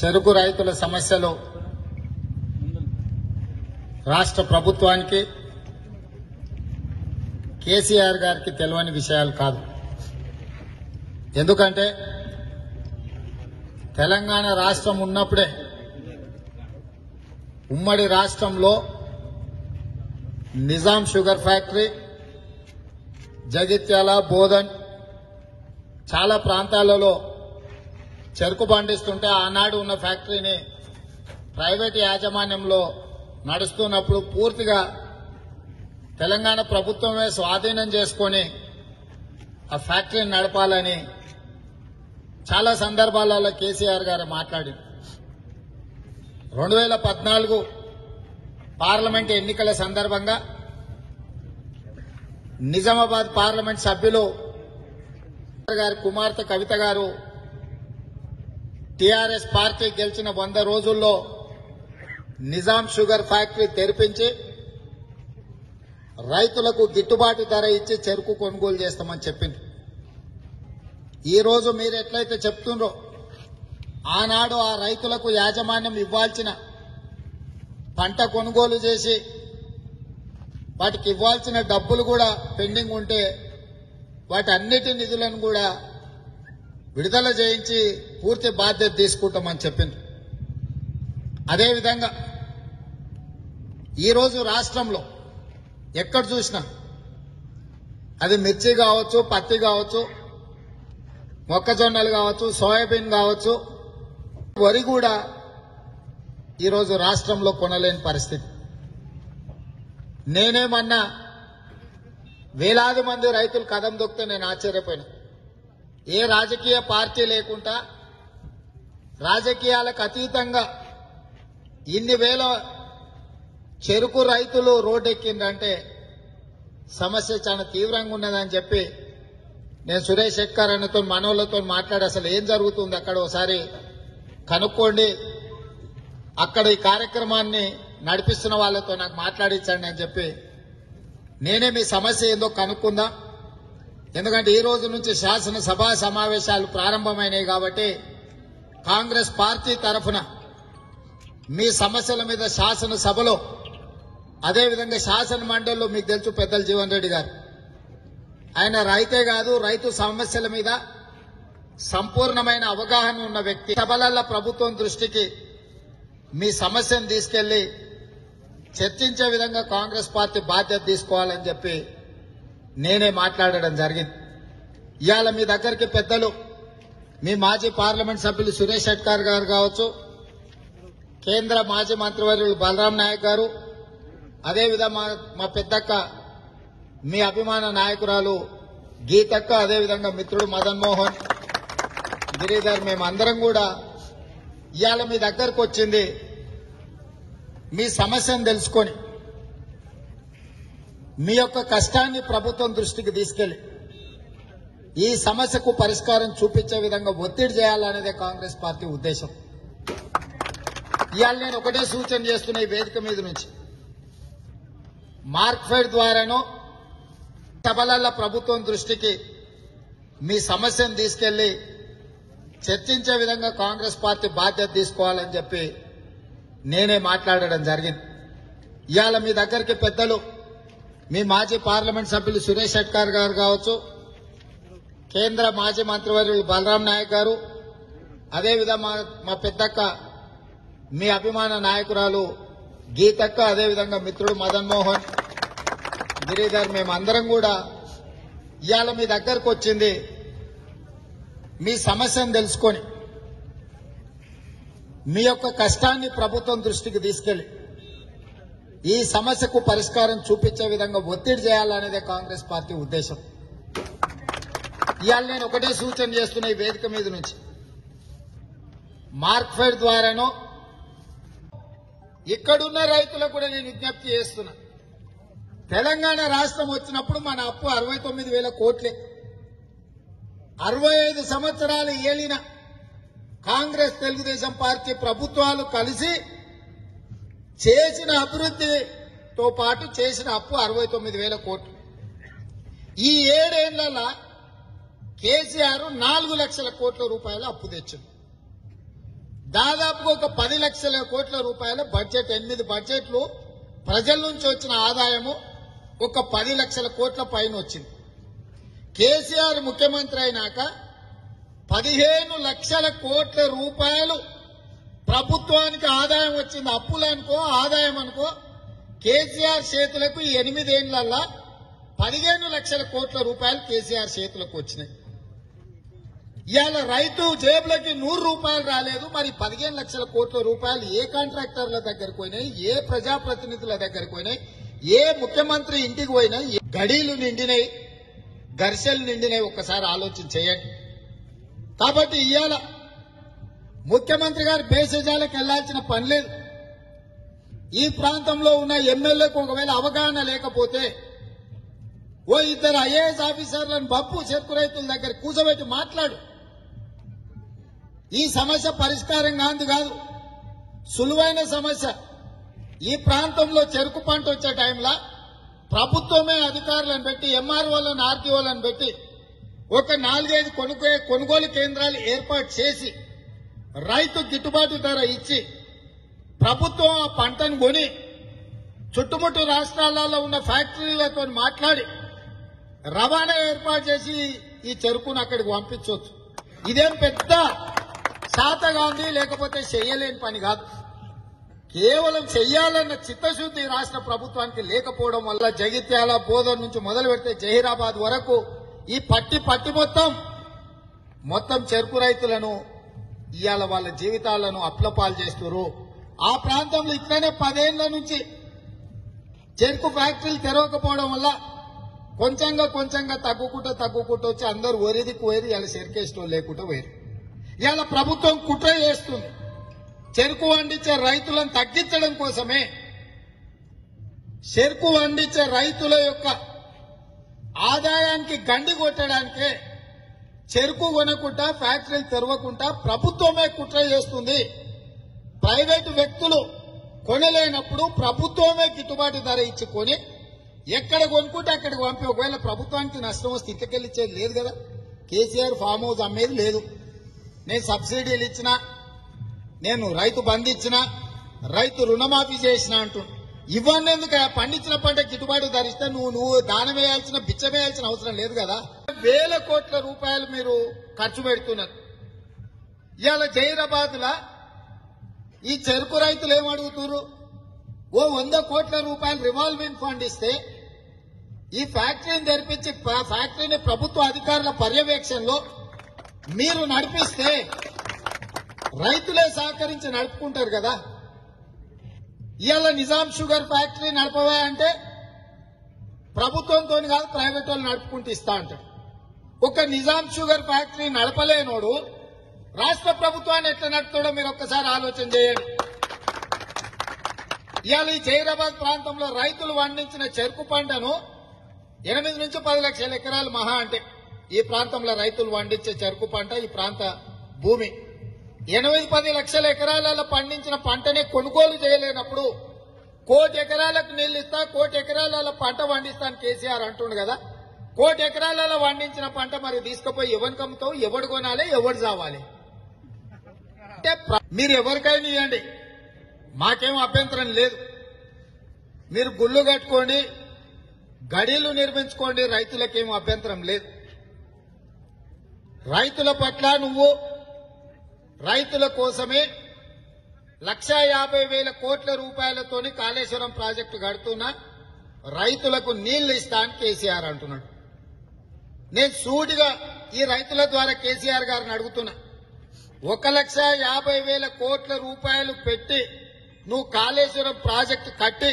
చెరుకు రైతుల సమస్యలు రాష్ట్ర ప్రభుత్వానికి కేసీఆర్ గారికి తెలియని విషయాలు కాదు. ఎందుకంటే తెలంగాణ రాష్ట్రం ఉన్నప్పుడే ఉమ్మడి రాష్ట్రంలో నిజాం షుగర్ ఫ్యాక్టరీ జగిత్యాల బోధన్ చాలా ప్రాంతాలలో చెరుకు పండిస్తుంటే ఆనాడు ఉన్న ఫ్యాక్టరీని ప్రైవేట్ యాజమాన్యంలో నడుస్తున్నప్పుడు పూర్తిగా తెలంగాణ ప్రభుత్వమే స్వాధీనం చేసుకొని ఆ ఫ్యాక్టరీని నడపాలని చాలా సందర్భాలలో కేసీఆర్ గారు మాట్లాడి రెండు వేల పద్నాలుగు పార్లమెంట్ ఎన్నికల సందర్భంగా నిజామాబాద్ పార్లమెంట్ సభ్యులు గారి కుమార్తె కవిత గారు టీఆర్ఎస్ పార్టీ గెలిచిన వంద రోజుల్లో నిజాం షుగర్ ఫ్యాక్టరీ తెరిపించి రైతులకు గిట్టుబాటు ధర ఇచ్చి చెరుకు కొనుగోలు చేస్తామని చెప్పింది. ఈరోజు మీరు ఎట్లయితే చెప్తుండ్రో ఆనాడు ఆ రైతులకు యాజమాన్యం ఇవ్వాల్సిన పంట కొనుగోలు చేసి వాటికి ఇవ్వాల్సిన డబ్బులు కూడా పెండింగ్ ఉంటే వాటి అన్నిటి నిధులను కూడా విడుదల చేయించి పూర్తి బాధ్యత తీసుకుంటామని చెప్పింది అదేవిధంగా ఈరోజు రాష్ట్రంలో ఎక్కడ చూసినా అది మిర్చి కావచ్చు పత్తి కావచ్చు మొక్కజొన్నలు కావచ్చు సోయాబీన్ కావచ్చు వరి కూడా ఈరోజు రాష్ట్రంలో కొనలేని పరిస్థితి. నేనేమన్నా వేలాది మంది రైతులు కదం దొక్కితే నేను ఆశ్చర్యపోయినా. ఏ రాజకీయ పార్టీ లేకుండా రాజకీయాలకు అతీతంగా ఇన్ని వేల చెరుకు రైతులు రోడ్డెక్కిందంటే సమస్య చాలా తీవ్రంగా ఉన్నదని చెప్పి నేను సురేష్ శెక్కర్ అన్నతో మనోళ్ళతో మాట్లాడి అసలు ఏం జరుగుతుంది అక్కడ ఒకసారి కనుక్కోండి. అక్కడ ఈ కార్యక్రమాన్ని నడిపిస్తున్న వాళ్ళతో నాకు మాట్లాడించండి అని చెప్పి నేనే మీ సమస్య ఏందో కనుక్కుందా. ఎందుకంటే ఈ రోజు నుంచి శాసనసభ సమావేశాలు ప్రారంభమైనాయి కాబట్టి కాంగ్రెస్ పార్టీ తరఫున మీ సమస్యల మీద శాసనసభలో అదేవిధంగా శాసన మండలిలో మీకు తెలుసు పెద్దల జీవన్ రెడ్డి గారు. ఆయన రైతే కాదు రైతు సమస్యల మీద సంపూర్ణమైన అవగాహన ఉన్న వ్యక్తి. సభలల్ల ప్రభుత్వం దృష్టికి మీ సమస్యను తీసుకెళ్ళి చర్చించే విధంగా కాంగ్రెస్ పార్టీ బాధ్యత తీసుకోవాలని చెప్పి నేనే మాట్లాడడం జరిగింది. ఇవాళ మీ దగ్గరికి పెద్దలు మీ మాజీ పార్లమెంట్ సభ్యులు సురేష్ షెట్కార్ గారు కావచ్చు కేంద్ర మాజీ మంత్రివర్యులు బలరాం నాయక్ గారు అదేవిధంగా మా- మా పెద్దక్క మీ అభిమాన నాయకురాలు గీతక్క అదేవిధంగా మిత్రుడు మదన్ మోహన్ గిరిధర్ మేమందరం కూడా ఇవాళ మీ దగ్గరకు వచ్చింది. మీ సమస్యను తెలుసుకొని మీ యొక్క కష్టాన్ని ప్రభుత్వం దృష్టికి తీసుకెళ్ళి ఈ సమస్యకు పరిష్కారం చూపించే విధంగా ఒత్తిడి చేయాలనేదే కాంగ్రెస్ పార్టీ ఉద్దేశం. ఇవాళ నేను ఒకటే సూచన చేస్తున్న ఈ వేదిక మీద నుంచి. మార్క్ఫెడ్ ద్వారానో సభలల్ల ప్రభుత్వం దృష్టికి మీ సమస్యను తీసుకెళ్ళి చర్చించే విధంగా కాంగ్రెస్ పార్టీ బాధ్యత తీసుకోవాలని చెప్పి నేనే మాట్లాడడం జరిగింది. ఇవాళ మీ దగ్గరికి పెద్దలు మీ మాజీ పార్లమెంట్ సభ్యులు సురేష్ షెట్కార్ గారు కావచ్చు కేంద్ర మాజీ మంత్రివర్యులు బలరాం నాయక్ గారు అదేవిధంగా మా- మా పెద్దక్క మీ అభిమాన నాయకురాలు గీతక్క అదేవిధంగా మిత్రుడు మదన్ మోహన్ గిరిధర్ మేమందరం కూడా ఇవాళ మీ దగ్గరకు వచ్చింది. మీ సమస్యను తెలుసుకొని మీ యొక్క కష్టాన్ని ప్రభుత్వం దృష్టికి తీసుకెళ్ళి ఈ సమస్యకు పరిష్కారం చూపించే విధంగా ఒత్తిడి చేయాలనేదే కాంగ్రెస్ పార్టీ ఉద్దేశం. ఇవాళ నేను ఒకటే సూచన చేస్తున్న ఈ వేదిక మీద నుంచి. మార్క్ఫెడ్ ద్వారానో ఇక్కడున్న రైతులకు కూడా నేను విజ్ఞప్తి చేస్తున్నా. తెలంగాణ రాష్ట్రం వచ్చినప్పుడు మన అప్పు అరవై తొమ్మిది వేల కోట్లే. అరవై ఐదు సంవత్సరాలు ఏలిన కాంగ్రెస్ తెలుగుదేశం పార్టీ ప్రభుత్వాలు కలిసి చేసిన అభివృద్ధితో పాటు చేసిన అప్పు అరవై తొమ్మిది వేల కోట్లు. ఈ ఏడేళ్ళలో కేసీఆర్ నాలుగు లక్షల కోట్ల రూపాయల అప్పు తెచ్చింది దాదాపుగా ఒక పది లక్షల కోట్ల రూపాయల బడ్జెట్ ఎనిమిది బడ్జెట్లు ప్రజల నుంచి వచ్చిన ఆదాయము ఒక పది లక్షల కోట్ల పైన వచ్చింది. కేసీఆర్ ముఖ్యమంత్రి అయినాక పదిహేను లక్షల కోట్ల రూపాయలు ప్రభుత్వానికి ఆదాయం వచ్చింది అప్పులు అనుకో ఆదాయం అనుకో కేసీఆర్ చేతులకు ఈ ఎనిమిదేళ్ళల్లా పదిహేను లక్షల కోట్ల రూపాయలు కేసీఆర్ చేతులకు వచ్చినాయి. ఇవాళ రైతు జేబులకి నూరు రూపాయలు రాలేదు మరి పదిహేను లక్షల కోట్ల రూపాయలు ఏ కాంట్రాక్టర్ల దగ్గరకు పోయినాయి ఏ ప్రజాప్రతినిధుల దగ్గరకు పోయినాయి ఏ ముఖ్యమంత్రి ఇంటికి పోయినాయి ఏ గడీలు నిండినాయి గరిసెలు నిండినాయి ఒక్కసారి ఆలోచన చేయండి. కాబట్టి ఇవాళ ముఖ్యమంత్రి గారు బేసజాలకు వెళ్ళాల్సిన పని లేదు. ఈ ప్రాంతంలో ఉన్న ఎమ్మెల్యేకు ఒకవేళ అవగాహన లేకపోతే ఓ ఇద్దరు ఐఏఎస్ ఆఫీసర్లను బప్పు చెరుకు రైతుల దగ్గర కూర్చోబెట్టి మాట్లాడు. ఈ సమస్య పరిష్కారం కాదు కాదు సులువైన సమస్య. ఈ ప్రాంతంలో చెరుకు పంట వచ్చే టైంలో ప్రభుత్వమే అధికారులను పెట్టి ఎంఆర్ఓలను ఆర్టీఓలను పెట్టి ఒక నాలుగైదు కొనుగోలు కేంద్రాలు ఏర్పాటు చేసి రైతు గిట్టుబాటు ధర ఇచ్చి ప్రభుత్వం ఆ పంటను కొని చుట్టుముట్టు రాష్ట్రాలలో ఉన్న ఫ్యాక్టరీలతో మాట్లాడి రవాణా ఏర్పాటు చేసి ఈ చెరుకును అక్కడికి పంపించవచ్చు. ఇదేం పెద్ద శాతగాంధీ లేకపోతే చెయ్యలేని పని కాదు. కేవలం చెయ్యాలన్న చిత్తశుద్ధి రాష్ట్ర ప్రభుత్వానికి లేకపోవడం వల్ల జగిత్యాల బోధన నుంచి మొదలు పెడితే జహీరాబాద్ వరకు ఈ పట్టి పట్టి మొత్తం మొత్తం చెరుకు రైతులను ఇవాళ వాళ్ళ జీవితాలను అప్లపాలు చేస్తున్నారు ఆ ప్రాంతంలో ఇట్లనే పదేళ్ళ నుంచి చెరుకు ఫ్యాక్టరీలు తెరవకపోవడం వల్ల కొంచెంగా కొంచెంగా తగ్గుకుంటూ తగ్గుకుంటూ వచ్చి అందరూ ఒరిదికి పోయి ఇలా చెరుకేష్టం లేకుండా పోయారు ఇవాళ ప్రభుత్వం కుట్ర చేస్తుంది. చెరుకు వండించే రైతులను తగ్గించడం కోసమే చెరుకు వండించే రైతుల యొక్క ఆదాయానికి గండి కొట్టడానికే చెరుకు కొనకుండా ఫ్యాక్టరీలు తెరవకుండా ప్రభుత్వమే కుట్ర చేస్తుంది. ప్రైవేటు వ్యక్తులు కొనలేనప్పుడు ప్రభుత్వమే గిట్టుబాటు ధర ఇచ్చి కొని ఎక్కడ కొనుక్కుంటే అక్కడికి పంపి ఒకవేళ ప్రభుత్వానికి నష్టం వస్తే ఇంటికెళ్ళి లేదు కదా. కేసీఆర్ ఫామ్ హౌస్ అమ్మేది లేదు. నేను సబ్సిడీలు ఇచ్చిన నేను రైతు బంద్ ఇచ్చినా రైతు రుణమాఫీ చేసిన అంటు ఇవన్నీ ఎందుకు? పండించిన పంట గిట్టుబాటు ధరిస్తే నువ్వు నువ్వు దానం వేయాల్సిన బిచ్చం వేయాల్సిన అవసరం లేదు కదా. వేల కోట్ల రూపాయలు మీరు ఖర్చు పెడుతున్నారు. ఇవాళ జైరాబాద్ లా ఈ చెరుకు రైతులు ఏమడుగుతున్నారు ఓ వంద కోట్ల రూపాయలు రివాల్వింగ్ ఫండ్ ఇస్తే ఈ ఫ్యాక్టరీని తెరిపించి ఫ్యాక్టరీని ప్రభుత్వ అధికారుల పర్యవేక్షణలో మీరు నడిపిస్తే రైతులే సహకరించి నడుపుకుంటారు కదా. ఇవాళ నిజాం షుగర్ ఫ్యాక్టరీ నడపవే అంటే ప్రభుత్వంతో కాదు ప్రైవేట్ వాళ్ళు నడుపుకుంటూ ఇస్తా అంటాడు. ఒక నిజాం షుగర్ ఫ్యాక్టరీ నడపలేనోడు రాష్ట్ర ప్రభుత్వాన్ని ఎట్లా నడుపుతాడో మీరు ఒక్కసారి ఆలోచన చేయండి. ఇవాళ ఈ జైరాబాద్ ప్రాంతంలో రైతులు పండించిన చెరుకు పంటను ఎనిమిది నుంచి పది లక్షల ఎకరాలు మహా అంటే ఈ ప్రాంతంలో రైతులు పండించే చెరుకు పంట ఈ ప్రాంత భూమి. ఎనిమిది పది లక్షల ఎకరాలలో పండించిన పంటనే కొనుగోలు చేయలేనప్పుడు కోటి ఎకరాలకు నీళ్ళు ఇస్తా కోటి ఎకరాలలో పంట పండిస్తాను కేసీఆర్ అంటుండు కదా. కోటి ఎకరాలలో పండించిన పంట మరి తీసుకుపోయి ఎవరికి అమ్ముతావు? ఎవడు కొనాలి? ఎవడు చావాలి? అంటే మీరు ఎవరికైనా ఇవ్వండి. మాకేం అభ్యంతరం లేదు. మీరు గుళ్ళు కట్టుకోండి గడీలు నిర్మించుకోండి రైతులకేం అభ్యంతరం లేదు. రైతుల పట్ల నువ్వు రైతుల కోసమే లక్షా యాభై వేల కోట్ల రూపాయలతోని కాళేశ్వరం ప్రాజెక్టు కడుతున్నా రైతులకు నీళ్ళు ఇస్తా అని కేసీఆర్ అంటున్నాడు. నేను సూటిగా ఈ రైతుల ద్వారా కేసీఆర్ గారిని అడుగుతున్నా ఒక లక్ష యాభై వేల కోట్ల రూపాయలు పెట్టి నువ్వు కాళేశ్వరం ప్రాజెక్టు కట్టి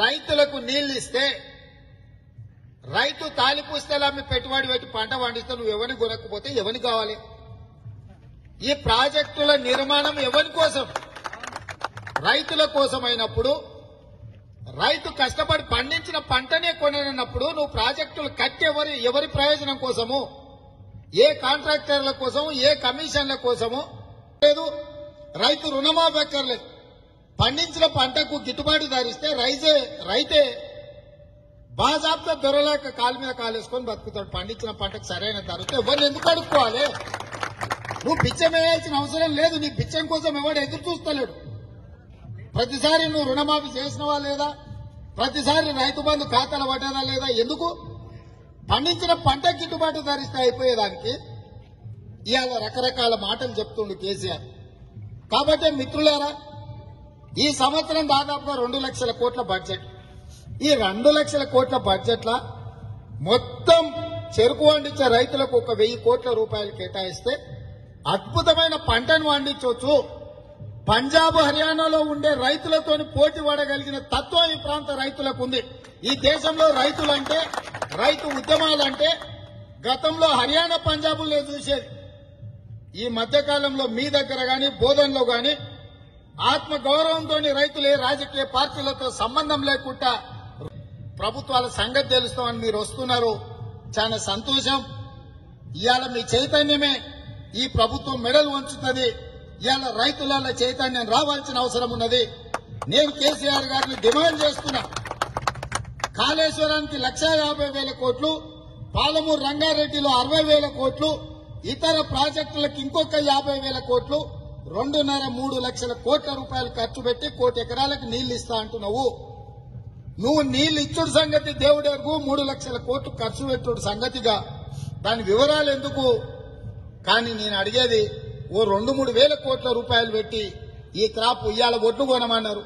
రైతులకు నీళ్ళు ఇస్తే రైతు తాలిపూస్తలు అమ్మి పెట్టుబడి పెట్టి పంట పండిస్తే నువ్వు ఎవరిని కొనకపోతే ఎవరికి కావాలి? ఈ ప్రాజెక్టుల నిర్మాణం ఎవరి కోసం? రైతుల కోసమైనప్పుడు రైతు కష్టపడి పండించిన పంటనే కొననప్పుడు నువ్వు ప్రాజెక్టులు కట్టి ఎవరి ఎవరి ప్రయోజనం కోసము? ఏ కాంట్రాక్టర్ల కోసము? ఏ కమిషన్ల కోసము? లేదు రైతు రుణమాఫక్కర్లేదు పండించిన పంటకు గిట్టుబాటు ధరిస్తే రైతే రైతే బాజాబ్తా దొరలేక కాలు మీద కాలేసుకొని బతుకుతాడు. పండించిన పంటకు సరైన ధరతో ఎవరిని ఎందుకు అడుక్కోవాలి? నువ్వు పిచ్చం వేయాల్సిన అవసరం లేదు నీ పిచ్చం కోసం ఎవడు ఎదురు చూస్తలేడు. ప్రతిసారి నువ్వు రుణమాఫీ చేసినవా లేదా? ప్రతిసారి రైతు బంధు ఖాతాలు పడ్డదా లేదా? ఎందుకు? పండించిన పంట గిట్టుబాటు ధరిస్తే అయిపోయేదానికి ఇవాళ రకరకాల మాటలు చెప్తుండు కేసీఆర్. కాబట్టి మిత్రులారా ఈ సంవత్సరం దాదాపుగా రెండు లక్షల కోట్ల బడ్జెట్. ఈ రెండు లక్షల కోట్ల బడ్జెట్ల మొత్తం చెరుకు పండించే రైతులకు ఒక వెయ్యి కోట్ల రూపాయలు కేటాయిస్తే అద్భుతమైన పంటను పండించవచ్చు. పంజాబ్ హర్యానాలో ఉండే రైతులతో పోటీ పడగలిగిన తత్వం ఈ ప్రాంత రైతులకు ఉంది ఈ దేశంలో రైతులంటే రైతు ఉద్యమాలంటే గతంలో హర్యానా పంజాబుల్లో చూసేది. ఈ మధ్యకాలంలో మీ దగ్గర గాని బోధనలో గాని ఆత్మ గౌరవంతో రైతులు ఏ రాజకీయ పార్టీలతో సంబంధం లేకుండా ప్రభుత్వాల సంగతి తెలుస్తామని మీరు వస్తున్నారు. చాలా సంతోషం. ఇవాళ మీ చైతన్యమే. ఈ ప్రభుత్వం మెడలు వంచుతుంది. ఇవాళ రైతుల చైతన్యం రావాల్సిన అవసరం ఉన్నది. నేను కేసీఆర్ గారిని డిమాండ్ చేస్తున్నా. కాళేశ్వరానికి లక్ష యాభై వేల కోట్లు పాలమూరు రంగారెడ్డిలో అరవై వేల కోట్లు ఇతర ప్రాజెక్టులకు ఇంకొక యాభై వేల కోట్లు రెండున్నర మూడు లక్షల కోట్ల రూపాయలు ఖర్చు పెట్టి కోటి ఎకరాలకు నీళ్ళు ఇస్తా అంటున్నావు. నువ్వు నీళ్ళు ఇచ్చుడు సంగతి దేవుడెరుగు మూడు లక్షల కోట్లు ఖర్చు పెట్టుడు సంగతిగా. దాని వివరాలు ఎందుకు? కానీ నేను అడిగేది ఓ రెండు మూడు వేల కోట్ల రూపాయలు పెట్టి ఈ క్రాప్ ఇవాళ ఒడ్లు కొనమన్నారు.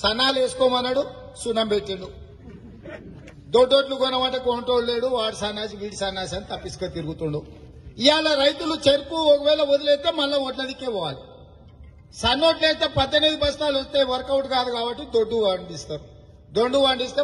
సన్నాలు వేసుకోమన్నాడు సున్నం పెట్టిండు. దొడ్డొడ్లు కొనమంటే కొంటోడు లేడు వాడు సన్నాసి వీడి సన్నాసి అని తప్పించుకొని తిరుగుతుండు. ఇవాళ రైతులు చెరుకు ఒకవేళ వదిలేస్తే మళ్ళీ ఒడ్ల దిక్కే పోవాలి. సన్నోట్లు అయితే పద్దెనిమిది బస్తాలు వస్తే వర్కౌట్ కాదు కాబట్టి దొడ్డు వండిస్తారు దొండు వండిస్తే